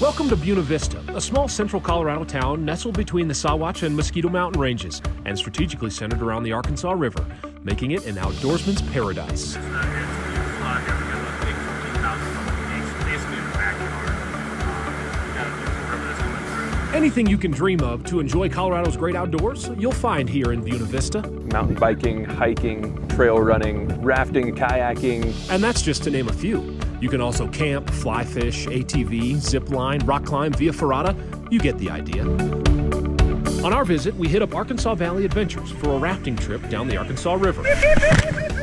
Welcome to Buena Vista, a small central Colorado town nestled between the Sawatch and Mosquito Mountain ranges and strategically centered around the Arkansas River, making it an outdoorsman's paradise. Anything you can dream of to enjoy Colorado's great outdoors, you'll find here in Buena Vista. Mountain biking, hiking, trail running, rafting, kayaking. And that's just to name a few. You can also camp, fly fish, ATV, zip line, rock climb via ferrata. You get the idea. On our visit, we hit up Arkansas Valley Adventures for a rafting trip down the Arkansas River.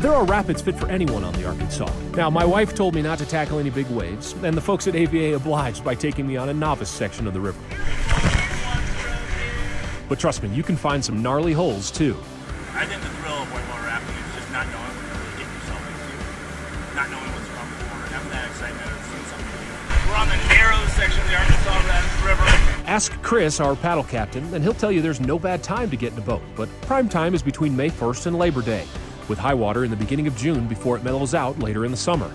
There are rapids fit for anyone on the Arkansas. Now, my wife told me not to tackle any big waves, and the folks at AVA obliged by taking me on a novice section of the river. But trust me, you can find some gnarly holes too. I think the thrill of whitewater rafting is just not knowing what you're getting yourself into. Not knowing what's around the corner, having that excitement of seeing something new. We're on the narrow section of the Arkansas River. Ask Chris, our paddle captain, and he'll tell you there's no bad time to get in a boat, but prime time is between May 1st and Labor Day, with high water in the beginning of June before it mellows out later in the summer.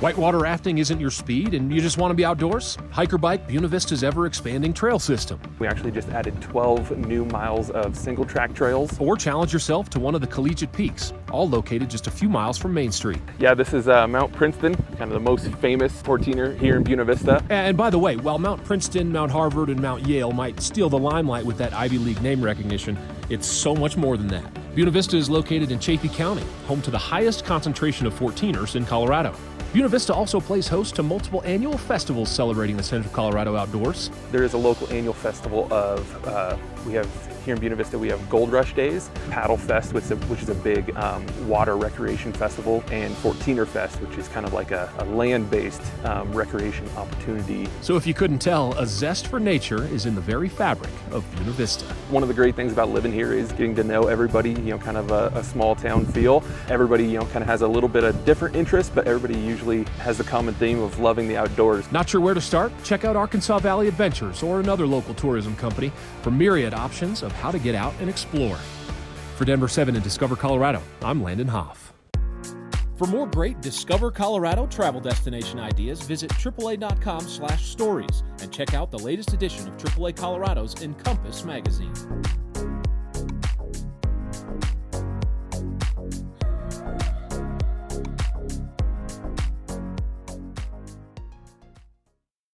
Whitewater rafting isn't your speed and you just want to be outdoors? Hiker Bike Buena Vista's ever expanding trail system. We actually just added 12 new miles of single track trails. Or challenge yourself to one of the collegiate peaks, all located just a few miles from Main Street. Yeah, this is uh, Mount Princeton, kind of the most famous 14er here in Buena Vista. And by the way, while Mount Princeton, Mount Harvard, and Mount Yale might steal the limelight with that Ivy League name recognition, it's so much more than that. Buena Vista is located in Chaffee County, home to the highest concentration of 14ers in Colorado. Buena Vista also plays host to multiple annual festivals celebrating the Central Colorado outdoors. There is a local annual festival of, uh, we have here in Buena Vista, we have Gold Rush Days, Paddle Fest, which is a, which is a big um, water recreation festival, and 14er Fest, which is kind of like a, a land-based um, recreation opportunity. So if you couldn't tell, a zest for nature is in the very fabric of Buena Vista. One of the great things about living here is getting to know everybody, you know, kind of a, a small town feel. Everybody, you know, kind of has a little bit of different interests, but everybody usually has the common theme of loving the outdoors. Not sure where to start? Check out Arkansas Valley Adventures or another local tourism company for myriad options of how to get out and explore. For Denver 7 and Discover Colorado, I'm Landon Haaf. For more great Discover Colorado travel destination ideas, visit AAA.com/stories and check out the latest edition of AAA Colorado's Encompass magazine.